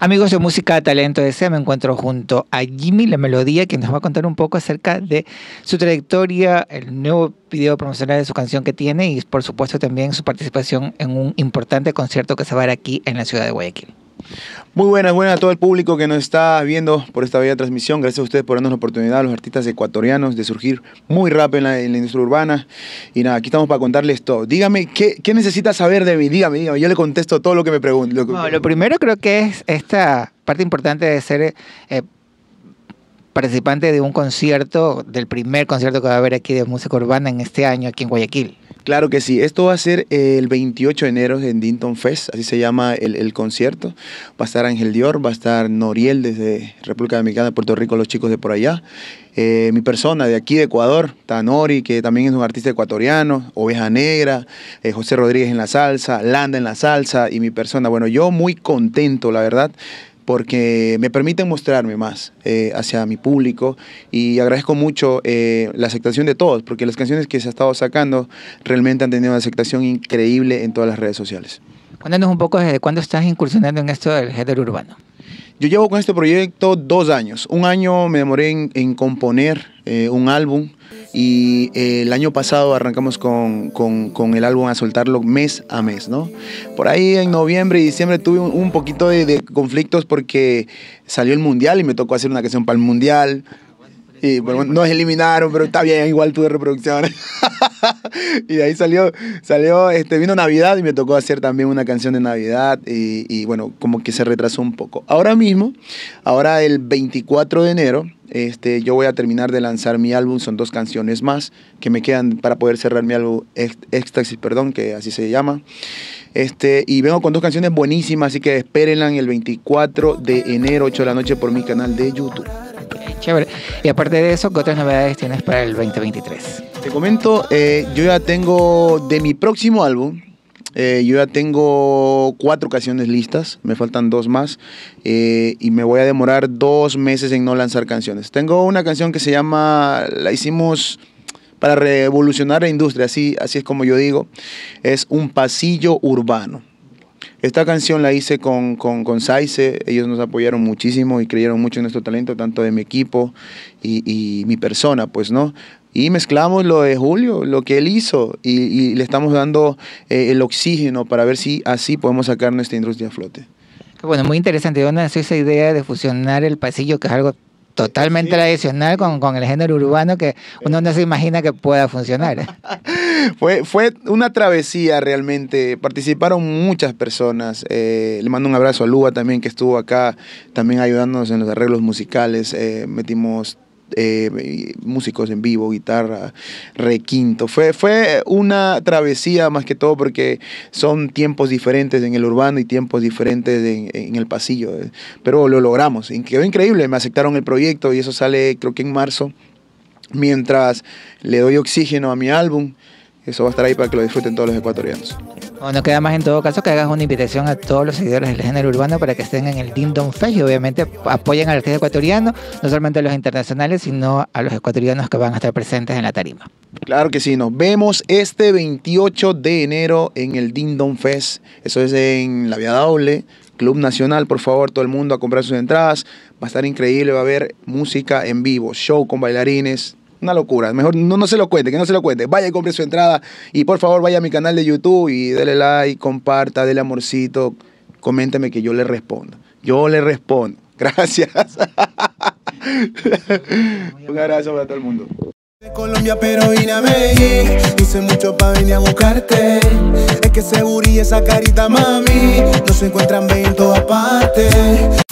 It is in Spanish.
Amigos de Música Talento DC, me encuentro junto a Jimmy La Melodía, quien nos va a contar un poco acerca de su trayectoria, el nuevo video promocional de su canción que tiene y por supuesto también su participación en un importante concierto que se va a dar aquí en la ciudad de Guayaquil. Muy buenas, buenas a todo el público que nos está viendo por esta bella transmisión. Gracias a ustedes por darnos la oportunidad a los artistas ecuatorianos de surgir muy rápido en la, industria urbana. Y nada, aquí estamos para contarles todo. Dígame, ¿qué, ¿qué, necesita saber de mí? Dígame, dígame. Yo le contesto todo lo que me pregunte. Lo, lo primero creo que es esta parte importante de ser eh, participante de un concierto, del primer concierto que va a haber aquí de música urbana en este año aquí en Guayaquil. Claro que sí, esto va a ser el 28 de enero en Dinton Fest, así se llama el, concierto. Va a estar Ángel Dior, va a estar Noriel desde República Dominicana Puerto Rico, los chicos de por allá. Eh, mi persona de aquí de Ecuador, Tanori, que también es un artista ecuatoriano, Oveja Negra, eh, José Rodríguez en la salsa, Landa en la salsa y mi persona. Bueno, yo muy contento, la verdad porque me permiten mostrarme más eh, hacia mi público y agradezco mucho eh, la aceptación de todos, porque las canciones que se ha estado sacando realmente han tenido una aceptación increíble en todas las redes sociales. Cuéntanos un poco desde cuándo estás incursionando en esto del género urbano. Yo llevo con este proyecto dos años. Un año me demoré en, componer eh, un álbum y eh, el año pasado arrancamos con, el álbum a soltarlo mes a mes, ¿no? Por ahí en noviembre y diciembre tuve un, poquito de, conflictos porque salió el mundial y me tocó hacer una canción para el mundial. Y bueno, nos eliminaron, pero está bien, igual tuve reproducciones. y de ahí salió, salió, este, vino Navidad y me tocó hacer también una canción de Navidad y, bueno, como que se retrasó un poco. Ahora mismo, ahora el 24 de enero, este, yo voy a terminar de lanzar mi álbum, son dos canciones más que me quedan para poder cerrar mi álbum Éxtasis, perdón, que así se llama. Este, y vengo con dos canciones buenísimas, así que espérenla el 24 de enero, 8 de la noche, por mi canal de YouTube. Chévere. Y aparte de eso, ¿qué otras novedades tienes para el 2023? Te comento, eh, yo ya tengo de mi próximo álbum, eh, yo ya tengo cuatro canciones listas, me faltan dos más eh, y me voy a demorar dos meses en no lanzar canciones. Tengo una canción que se llama, la hicimos para revolucionar la industria, así, así es como yo digo, es un pasillo urbano. Esta canción la hice con, con, con Saize, ellos nos apoyaron muchísimo y creyeron mucho en nuestro talento, tanto de mi equipo y, y mi persona, pues, ¿no? y mezclamos lo de Julio, lo que él hizo, y, le estamos dando eh, el oxígeno para ver si así podemos sacar nuestra industria a flote. Bueno, muy interesante. ¿Dónde nació esa idea de fusionar el pasillo, que es algo totalmente tradicional, con, con, el género urbano que uno no se imagina que pueda funcionar? fue, fue una travesía realmente. Participaron muchas personas. Eh, le mando un abrazo a Lua también, que estuvo acá también ayudándonos en los arreglos musicales. Eh, metimos eh, músicos en vivo, guitarra, requinto. Fue, fue una travesía más que todo porque son tiempos diferentes en el urbano y tiempos diferentes en, el pasillo. Pero lo logramos. Quedó increíble. Me aceptaron el proyecto y eso sale creo que en marzo. Mientras le doy oxígeno a mi álbum, eso va a estar ahí para que lo disfruten todos los ecuatorianos. Bueno, queda más en todo caso que hagas una invitación a todos los seguidores del género urbano para que estén en el Ding Dong Fest y obviamente apoyen al artista ecuatoriano, no solamente a los internacionales, sino a los ecuatorianos que van a estar presentes en la tarima. Claro que sí, nos vemos este 28 de enero en el Ding Dong Fest. Eso es en la Vía Doble, Club Nacional, por favor, todo el mundo a comprar sus entradas. Va a estar increíble, va a haber música en vivo, show con bailarines, una locura. Mejor no, no se lo cuente, que no se lo cuente. Vaya y compre su entrada. Y por favor, vaya a mi canal de YouTube y dele like, comparta, dele amorcito. Coménteme que yo le respondo. Yo le respondo. Gracias. Un abrazo para todo el mundo. De Colombia, pero vine a Medellín. Hice mucho para venir a buscarte. Es que seguro y esa carita, mami, no se encuentran bien en todas partes.